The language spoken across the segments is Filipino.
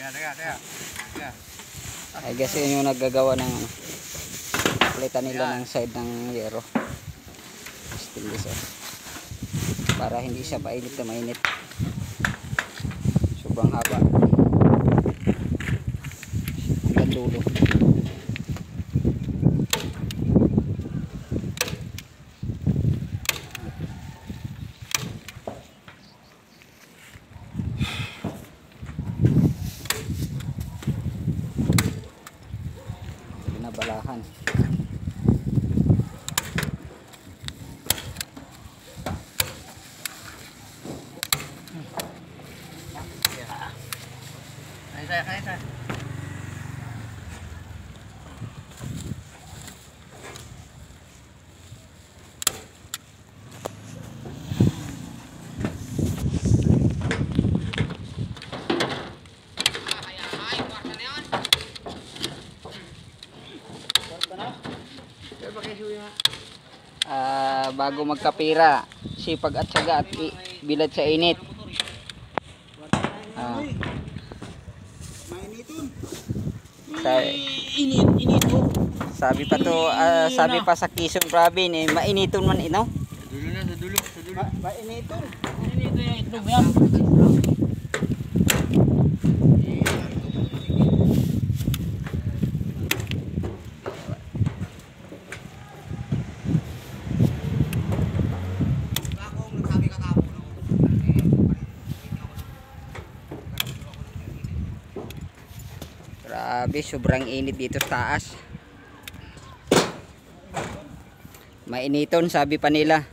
Teka, teka, teka. Teka. I guess yun yung naggagawa ng. Palitan nila ng side ng yero. Stainless oh. Para hindi siya mainit na mainit. Sobrang haba. Hanggang dulo. Tayo, kain tayo. Ah, bago magkapira, sipag at syaga at bilad sa init. Ah. Sa, Init, init oh. sabi pa to, ah, sabi pa sa Quezon Province, eh, mainiton man ino. Dulo na, sa dulo, sa dulo. Mainiton. Init yung itlog yan. Grabe, sobrang init dito sa taas. Mainiton, sabi pa nila.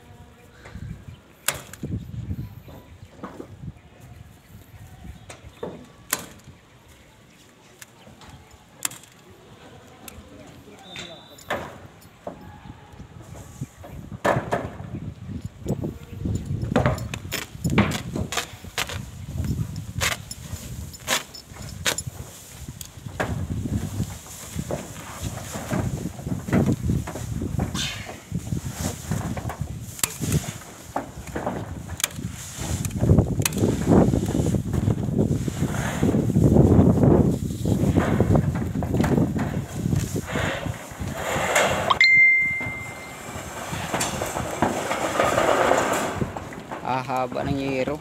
Ah, haba ng yero.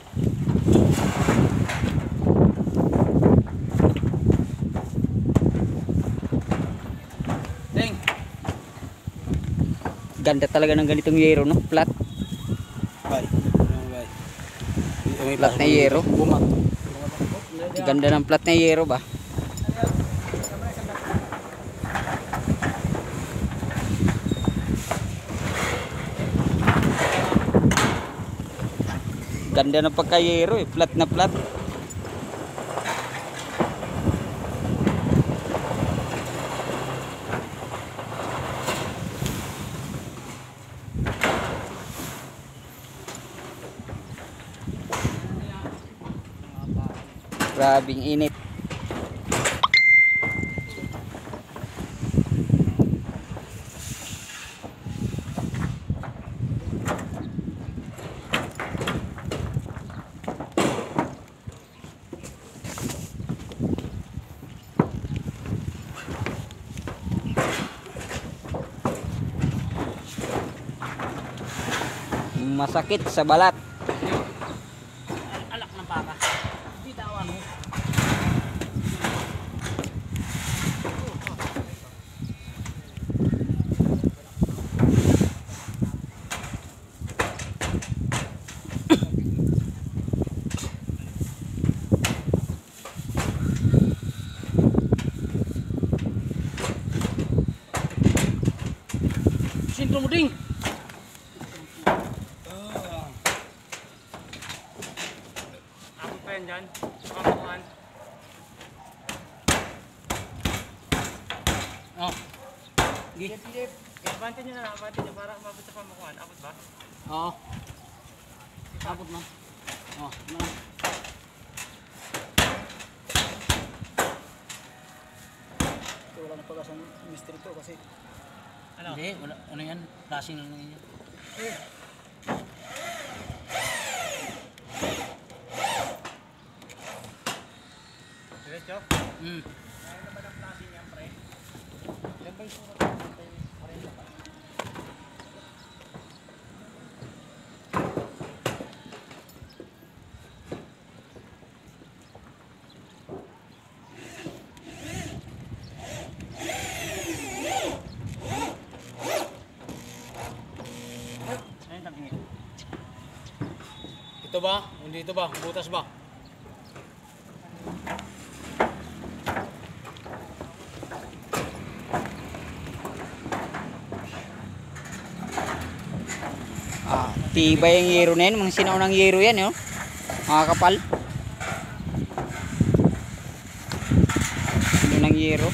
Ding. Ganda talaga ng ganitong yero, no? Flat. Bye. Flat na yero. Ganda ng flat na yero ba? Ganda ng pagkayero eh. Flat na flat. Grabing init. Masakit sa balat. Alak ng baka. Hindi tawan mo. Sintro mo ding. Ako pa yan dyan. Pakamuhan. Oh. Sige. Sige. Abante nyo na. Abante nyo para mabot sa pamukuhan. Abot ba? Oo. Abot na. Oh, na. Ito wala na pala sa mystery to kasi Ano? Hindi, wala. Ano yan? Flashing lang yan. Diretso? Ito ba? Hindi ito ba? Butas ba? Tibay yung yero na yun. Mga sinaunang yero yan, yun. Mga kapal. Sinaunang yero.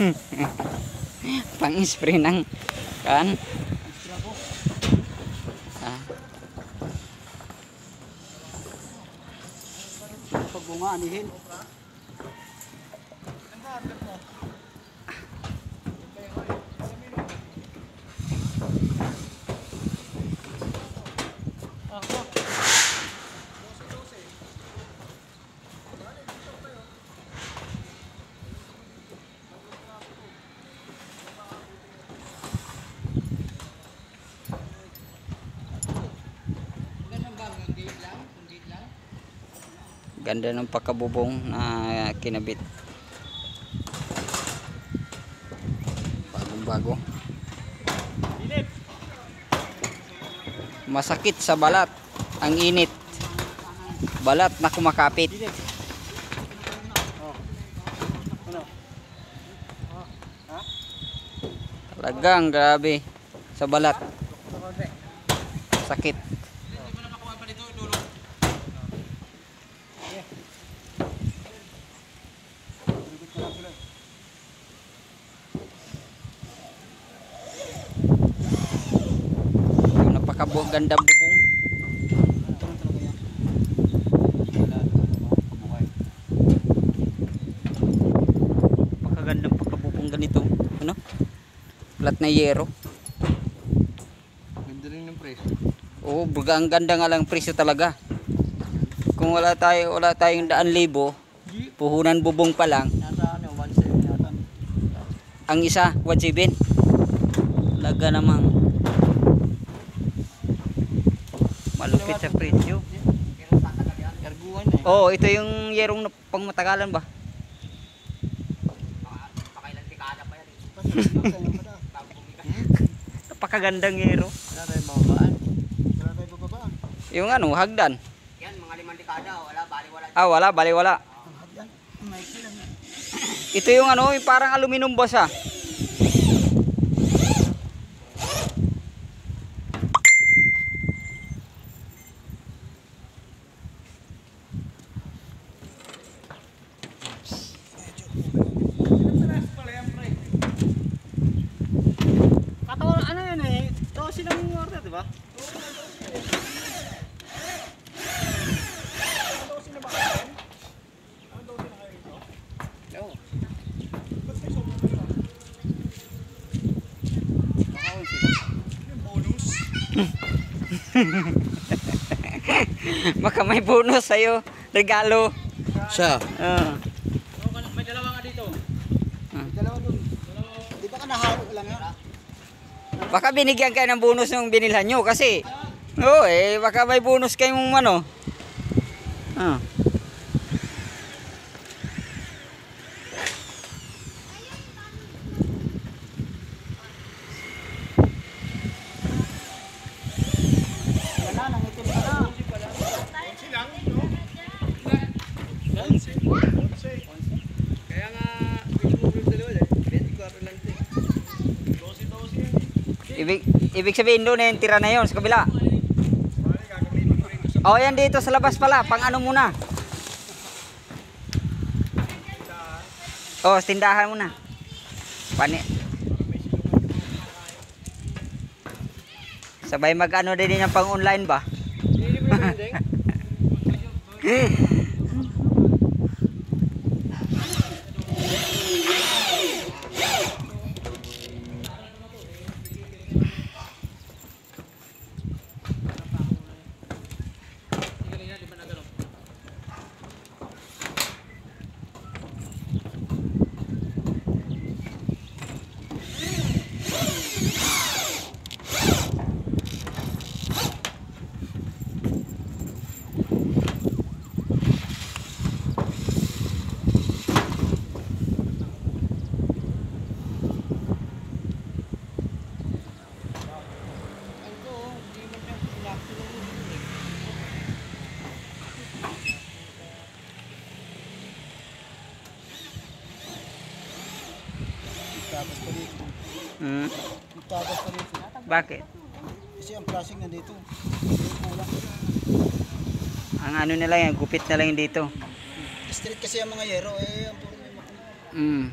Pang-spray ng kan. Ah, Pag bunga, anihin. Ganda ng pagkabubong na kinabit. Bagong bago. Masakit sa balat. Ang init. Balat na kumakapit. Talagang grabe. Sa balat. Sakit. Yung napakagandang bubong. Napakagandang pagkabubong ganito. Ano? Plat na yero. Ganda rin ng presyo. Oo, baga ang ganda nga lang presyo talaga. Kung wala tayo, wala tayong daan libo, puhunan bubong pa lang, ano, 1.7 yata. ang isa, 1.7. Laga namang malupit sa presyo. Karguan eh. Oo, ito yung yerong na pangmatagalan ba? Napakagandang yero. Wala tayo babaan. Wala tayo bababa. Yung ano, hagdan. Yan, mga limang dekada. Wala, bali wala. Ah, wala, bali wala. Ang hagdan. May kilang. Ito yung ano, yung parang aluminum boss ah. Baka may bonus sa'yo. Regalo. Siya. Ah. May dalawa nga dito. May dalawa dun. Di ba ka nahalo lang yan? Baka binigyan kayo ng bonus nung binilhan nyo kasi Oo eh, baka may bonus kayong ano. Ah. Wala, nangitim ka na. Kaya nga, pinag-uulog dalawa eh. 24 lang ito eh. Ibig, ibig sabihin doon yung tira na yon sa kabila. Oh, yan dito sa labas pala. Pang ano muna. Oh, tindahan muna. Pani. Sabay mag ano din yung pang online ba? Hmm. Magtagas pa dito. Bakit? Kasi ang flashing na dito. Kulang. Ang ano na lang yan, gupit na lang dito. Street kasi ang mga yero eh. Ang puro may makul- Hmm.